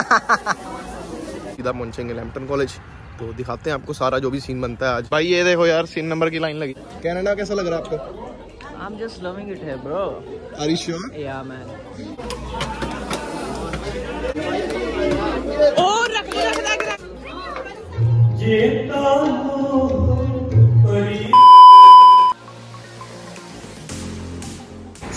सीधा पहुँचेंगे Lampton college. तो दिखाते हैं आपको सारा जो भी सीन बनता है आज। भाई ये देखो यार सीन नंबर की लाइन लगी। कनाडा कैसा लग रहा है आपको? I'm just loving it here, bro. Are you sure Yeah, man.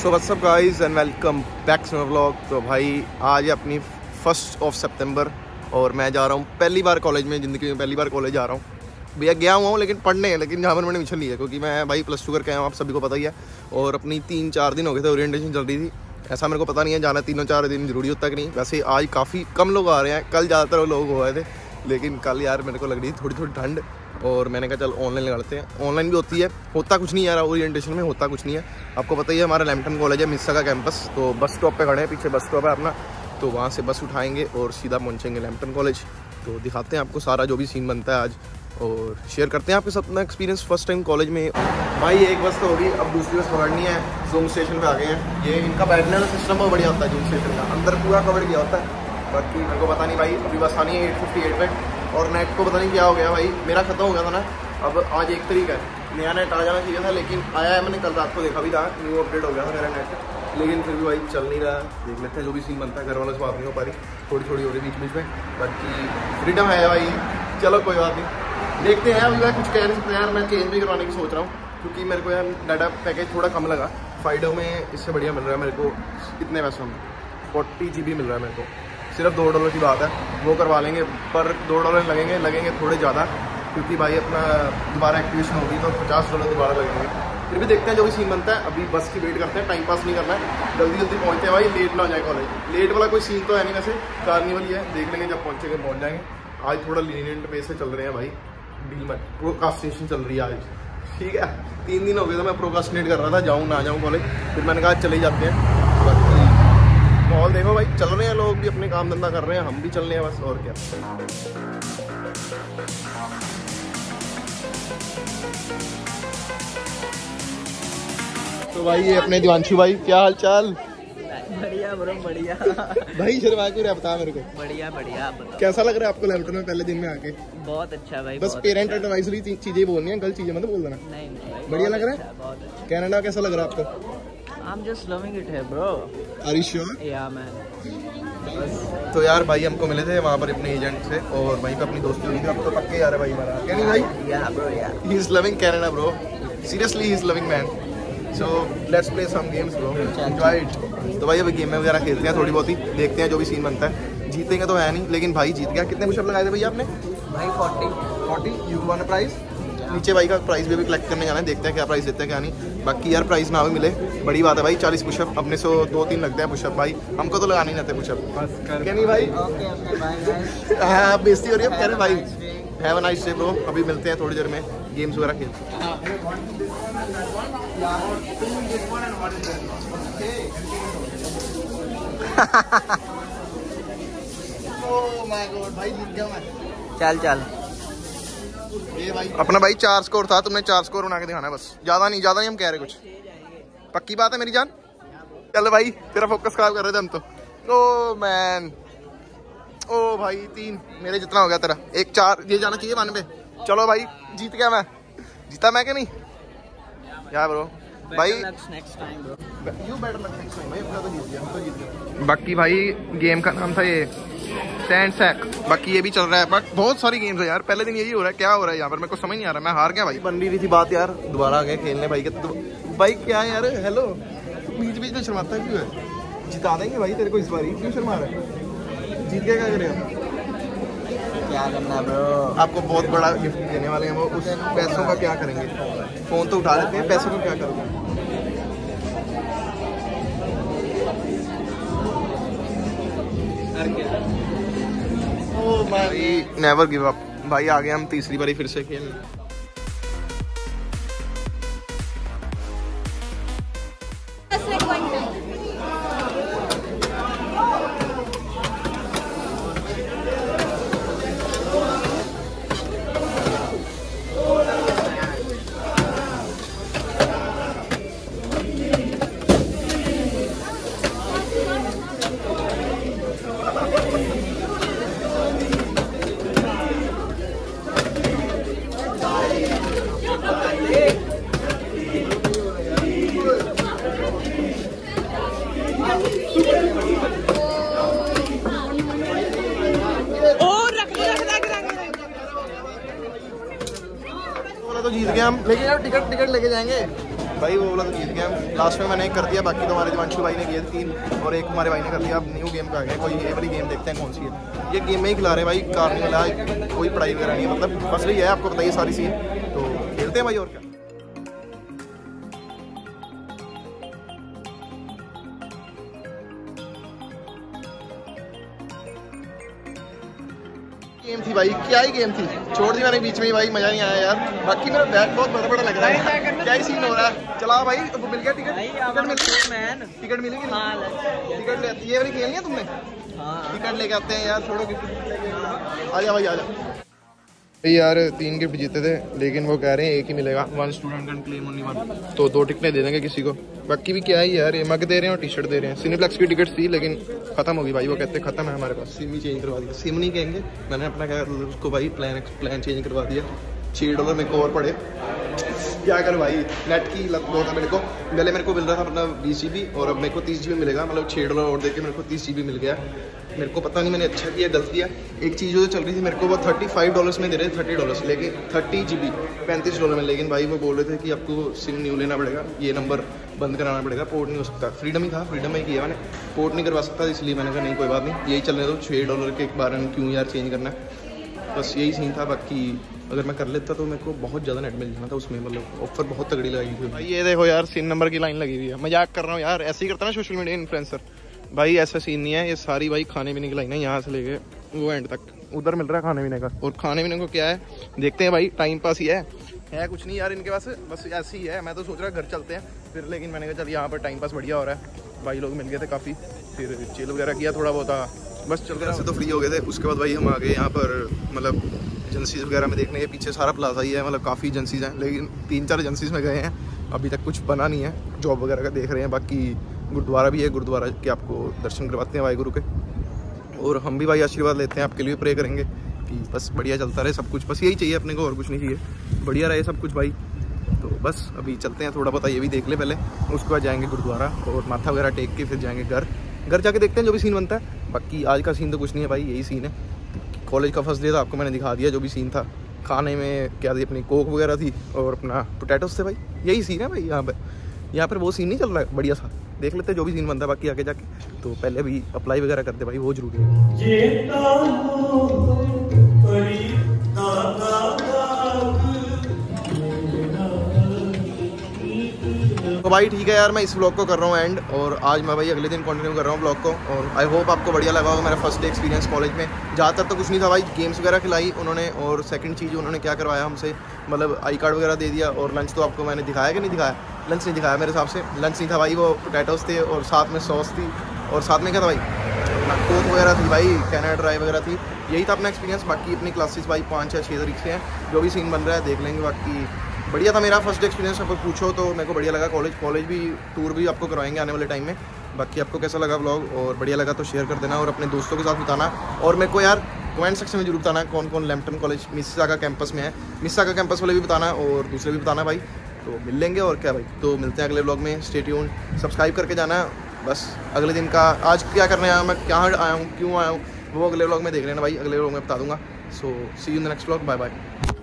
So what's up guys and welcome back to vlog तो भाई आज अपनी फ़र्स्ट ऑफ़ सितंबर, और मैं जा रहा हूँ पहली बार कॉलेज में, ज़िंदगी में पहली बार कॉलेज जा रहा हूँ। भैया गया हुआ हूँ, लेकिन पढ़ने हैं, लेकिन जहाँ पर मैंने एडमिशन लिया, क्योंकि मैं भाई प्लस टू करके आया हूँ, आप सभी को पता ही है। और अपनी तीन चार दिन हो गए थे ओरिएंटेशन चल रही थी। ऐसा मेरे को पता नहीं है, जाना तीनों चार दिन ज़रूरी होता कि नहीं। वैसे आज काफ़ी कम लोग आ रहे हैं, कल ज़्यादातर लोग हो आए थे, लेकिन कल यार मेरे को लग रही थी थोड़ी थोड़ी ठंड, और मैंने कहा चल ऑनलाइन लगा लेते हैं। ऑनलाइन भी होती है, होता कुछ नहीं यार ओरिएंटेशन में होता कुछ नहीं है। आपको पता ही है, हमारा लैम्पटन कॉलेज है, मिस्सा का कैंपस तो बस स्टॉप पे खड़े हैं, पीछे बस स्टॉप है अपना। तो वहाँ से बस उठाएँगे और सीधा पहुँचेंगे लैम्पटन कॉलेज। तो दिखाते हैं आपको सारा जो भी सीन बनता है आज और शेयर करते हैं आपके साथ अपना एक्सपीरियंस फ़र्स्ट टाइम कॉलेज में। भाई, एक बस तो होगी अब दूसरी बस पकड़नी है जूम स्टेशन पे आ गए हैं। ये इनका बैठने वाला सिस्टम बहुत बढ़िया होता है जूम स्टेशन का। अंदर पूरा कवर किया होता है। बाकी मेरे को पता नहीं भाई, अभी बस आनी है एट फिफ्टी एट में और नेट को पता नहीं क्या हो गया भाई, मेरा खत्म हो गया था ना। अब आज एक तरीका है। नया नेट आ जाना चाहिए था, लेकिन आया है मैंने कल रात को, देखा भी था न्यू अपडेट हो गया था मेरा नेट लेकिन फिर भी भाई चल नहीं रहा। देख लेते हैं, जो भी सीन बनता है घर वालों से बात नहीं हो पा रही। थोड़ी थोड़ी हो रही बीच बीच में, बाकी फ्रीडम है भाई। चलो, कोई बात नहीं। देखते हैं अभी कुछ कह नहीं सकते यार, मैं चेंज भी करवाने की सोच रहा हूँ, क्योंकि मेरे को यार डाटा पैकेज थोड़ा कम लगा। फाइडो में इससे बढ़िया मिल रहा है मेरे को इतने पैसों में। फोर्टी जी मिल रहा है मेरे को। सिर्फ़ दो डॉलर की बात है। वो करवा लेंगे, पर दो डॉलर लगेंगे लगेंगे थोड़े ज़्यादा, क्योंकि भाई अपना दोबारा एक्टिवेशन होगी तो पचास डॉलर दोबारा लगेंगे। फिर भी देखते हैं जो भी सीन बनता है। अभी बस की वेट करते हैं टाइम पास नहीं करना है। जल्दी जल्दी पहुँचते हैं भाई लेट ना हो जाए कॉलेज लेट वाला कोई सीन तो है नहीं वैसे। कार्निवल ही है, देख लेंगे जब पहुँचेंगे, पहुँच जाएँगे। आज थोड़ा लीनियंट पे से चल रहे हैं भाई। डील में प्रोकास्टिनेशन चल रही है आज। ठीक है? तीन दिन हो गए तो मैं प्रोकास्टिनेट कर रहा था, जाऊँ ना जाऊँ कॉलेज फिर मैंने कहा चले जाते हैं। माहौल देखो भाई, चल रहे हैं लोग भी, अपने काम धंधा कर रहे हैं, हम भी चल रहे हैं बस, और क्या। तो भाई ये अपने दिवांशु भाई क्या हाल चाल बढ़िया ब्रो बढ़िया। भाई शर्मा क्यों रहा बता मेरे को। बढ़िया बढ़िया आप बताओ। कैसा लग रहा है आपको लैपटॉप में पहले दिन में आके? बहुत अच्छा भाई बस पेरेंट अच्छा। एडवाइजरी चीज़ें बोलनी है गलत चीज़ें मत बोल देना। नहीं बढ़िया लग रहा है? अच्छा, बहुत अच्छा। कनाडा कैसा लग रहा है आपको. Are you sure. तो यार भाई हमको मिले थे वहाँ पर अपने एजेंट से और वहीं पे अपनी दोस्ती हुई थी। अब तो पक्के यार है भाई हमारा। क्या नहीं भाई. He is loving Canada bro seriously he is loving man so let's play some games bro enjoy it तो भाई अभी गेम वगैरह खेलते हैं थोड़ी बहुत ही। देखते हैं जो भी सीन बनता है। जीतेंगे तो है नहीं लेकिन भाई जीत गया। कितने पुशअप लगाए थे भैया आपने? भाई 40. फोर्टी यू वन प्राइस नीचे भाई का प्राइस भी अभी कलेक्ट करने जाना है। देखते हैं क्या प्राइस देते हैं क्या नहीं। बाकी यार प्राइस ना भी मिले। बड़ी बात है भाई चालीस पुशअप अपने सो दो तीन लगते हैं पुशअप भाई। हमको तो लगाने नहीं आते पुशअप क्या नहीं भाई. हाँ हो रही है। कह रहे भाई have a nice day bro अभी मिलते हैं थोड़ी देर में. गेम्स वगैरह खेलते चल चल. अपना भाई चार स्कोर था, तुमने चार स्कोर बना के दिखाना बस. ज़्यादा नहीं ज़्यादा नहीं हम कह रहे कुछ. पक्की बात है मेरी जान? चल भाई, तेरा फोकस खराब कर रहे थे हम तो. ओ मैन ओ भाई तीन। मेरे जितना हो गया तेरा। एक चार। ये जाना चाहिए वन पे चलो भाई जीत गया मैं। जीता मैं कि नहीं? क्या ब्रो भाई तो जीत गया हम तो बाकी भाई गेम का नाम था ये। सैंड सैक बाकी ये भी चल रहा है। बट बहुत सारी गेम्स है यार। पहले दिन यही हो रहा है। क्या हो रहा है यहाँ पर? मेरे को समझ नहीं आ रहा। मैं हार गया भाई। बन रही थी बात यार। दोबारा आ गए खेलने। भाई के तो भाई क्या यार? हेलो बीच बीच में शर्माता क्यों है? जिता देंगे भाई तेरे को इस बार। क्यों शर्मा रहा है? जीत के क्या करेगा? क्या करना ब्रो आपको बहुत बड़ा गिफ्ट देने वाले हैं वो उस पैसों का क्या करेंगे? फ़ोन तो उठा लेते हैं पैसों का क्या करोगे? भाई नेवर गिव अप भाई आ गए हम तीसरी बारी फिर से खेलने। जीत गए हम। लेकिन यार टिकट टिकट लेके जाएँगे। भाई वो बोला तो जीत गए हम। लास्ट में मैंने एक कर दिया बाकी तो हमारे दिवांशु भाई ने किए तीन और एक हमारे भाई ने कर दिया। अब न्यू गेम पे आ गए। कोई ये वाली गेम देखते हैं कौन सी है। ये गेम में ही खिला रहे हैं भाई। कार नहीं मिला कोई पढ़ाई वगैरह नहीं है। मतलब बस वही है आपको बताइए सारी सीन तो खेलते हैं भाई और क्या। गेम थी भाई क्या ही गेम थी। छोड़ दी मैंने बीच में ही भाई मज़ा नहीं आया यार। बाकी मेरा बैग बहुत बड़ा बड़ा लग रहा है। क्या ही सीन हो रहा है। चला भाई तो मिल गया टिकट टिकट मिल टिकट मिलेगी हाँ टिकट ले ये वाली खेलनी है तुमने? हाँ। टिकट लेके आते हैं यार छोड़ो आ जा भाई आ जा। यार तीन गिफ्ट जीते थे लेकिन वो कह रहे हैं एक ही मिलेगा। One student can claim only one तो दो टिकटें दे देंगे किसी को। बाकी भी क्या है यार ये मग दे रहे हैं और टी शर्ट दे रहे हैं। सिनेप्लेक्स की टिकट थी लेकिन खत्म होगी भाई वो कहते हैं खत्म है हमारे पास। सिम ही चेंज करवा दिया। सिम नहीं कहेंगे मैंने अपना क्या उसको भाई प्लान प्लान चेंज करवा दिया। छः डॉलर मेरे को और पड़े क्या कर भाई? नेट की लत बहुत है मेरे को। पहले मेरे को मिल रहा था अपना बीस जी और अब मेरे को तीस जीबी मिलेगा। मतलब छः डॉलर और देके मेरे को तीस जीबी मिल गया। मेरे को पता नहीं मैंने अच्छा किया, गलत किया। एक चीज़ जो चल रही थी, मेरे को वो थर्टी फाइव डॉलर्स में दे रहे थे थर्टी डॉलर्स लेकिन थर्टी जी बी पैंतीस डॉलर में। लेकिन भाई वो बोल रहे थे कि आपको सिम न्यू लेना पड़ेगा। ये नंबर बंद कराना पड़ेगा। पोर्ट नहीं हो सकता। फ्रीडम ही था। फ्रीडम ही किया मैंने। पोर्ट नहीं करवा सकता, इसलिए मैंने कहा, नहीं, कोई बात नहीं। यही चलने दो। छः डॉलर के बारे में क्यों यार चेंज करना? बस यही सीन था। बाकी अगर मैं कर लेता तो मेरे को बहुत ज़्यादा नेट मिल जाना था उसमें मतलब ऑफ़र बहुत तगड़ी लगी थी भाई ये देखो यार सीन नंबर की लाइन लगी हुई है। मज़ाक कर रहा हूँ यार ऐसे ही करता ना सोशल मीडिया इन्फ्लुएंसर भाई ऐसा सीन नहीं है ये सारी भाई खाने पीने की लाइन है यहाँ से लेके वो एंड तक। उधर मिल रहा है खाने पीने का। और खाने पीने को क्या है? देखते हैं भाई टाइम पास ही है। है कुछ नहीं यार इनके पास बस ऐसे ही है। मैं तो सोच रहा घर चलते हैं फिर लेकिन मैंने कहा चल यहाँ पर टाइम पास बढ़िया हो रहा है। भाई लोग मिल गए थे काफ़ी फिर चिल वगैरह किया थोड़ा बहुत बस चल रहे तो फ्री हो गए थे उसके बाद भाई हम आ गए यहाँ पर मतलब एजेंसीज वगैरह में देखने के पीछे सारा प्लाजा ही है मतलब काफ़ी एजेंसीज हैं, लेकिन तीन चार एजेंसीज में गए हैं, अभी तक कुछ बना नहीं है जॉब वगैरह का देख रहे हैं, बाकी गुरुद्वारा भी है, गुरुद्वारा के आपको दर्शन करवाते हैं वाहिगुरु के, और हम भी भाई आशीर्वाद लेते हैं, आपके लिए प्रे करेंगे, कि बस बढ़िया चलता रहे सब कुछ, बस यही चाहिए अपने को, और कुछ नहीं चाहिए, बढ़िया रहे सब कुछ भाई तो बस अभी चलते हैं, थोड़ा बहुत ये भी देख ले पहले, उसके बाद जाएँगे गुरुद्वारा, और माथा वगैरह टेक के फिर जाएँगे घर घर जाके देखते हैं जो भी सीन बनता है, बाकी आज का सीन तो कुछ नहीं है भाई, यही सीन है। कॉलेज का फ़र्स्ट डे था, आपको मैंने दिखा दिया जो भी सीन था। खाने में क्या थी, अपनी कोक वगैरह थी और अपना पोटैटोस थे भाई। यही सीन है भाई यहाँ पर यहाँ पर वो सीन नहीं चल रहा है, बढ़िया सा। देख लेते जो भी सीन बनता है बाकी आगे जाके। तो पहले भी अप्लाई वगैरह करते भाई, वो ज़रूरी है। भाई ठीक है यार, मैं इस व्लॉग को कर रहा हूँ एंड और आज मैं भाई अगले दिन कंटिन्यू कर रहा हूँ व्लॉग को और आई होप आपको बढ़िया लगा होगा मेरा फ़र्स्ट डे एक्सपीरियंस कॉलेज में। ज़्यादातर तो कुछ नहीं था भाई गेम्स वगैरह खिलाई उन्होंने और सेकंड चीज़ उन्होंने क्या करवाया हमसे मतलब आई कार्ड वगैरह दे दिया और लंच तो आपको मैंने दिखाया कि नहीं दिखाया? लंच नहीं दिखाया मेरे हिसाब से। लंच नहीं था भाई, वो पोटैटोस थे और साथ में सॉस थी। और साथ में क्या था भाई? कोक वगैरह थी भाई कैनेडा ड्राई वगैरह थी। यही था अपना एक्सपीरियंस बाकी अपनी क्लासेस भाई पाँच या छः तरीके हैं। जो भी सीन बन रहा है देख लेंगे, बाकी बढ़िया था मेरा फ़र्स्ट एक्सपीरियंस अगर पूछो तो मेरे को बढ़िया लगा। कॉलेज कॉलेज भी टूर भी आपको करवाएँगे आने वाले टाइम में। बाकी आपको कैसा लगा ब्लॉग और बढ़िया लगा तो शेयर कर देना और अपने दोस्तों के साथ बताना। और मेरे को यार कमेंट सेक्शन में ज़रूर बताना कौन कौन लैम्पटन कॉलेज मिस्सा का कैंपस में है। मिस्सा का कैंपस वाले भी बताना और दूसरे भी बताना भाई। तो मिल लेंगे और क्या भाई। तो मिलते हैं अगले ब्लॉग में। स्टेट्यून सब्सक्राइब करके जाना। बस अगले दिन का, आज क्या करने आया मैं? कहाँ आया हूँ? क्यों आया हूँ? वो अगले ब्लॉग में देख लेना भाई। अगले ब्लॉग में बता दूँगा। So see you the next blog bye bye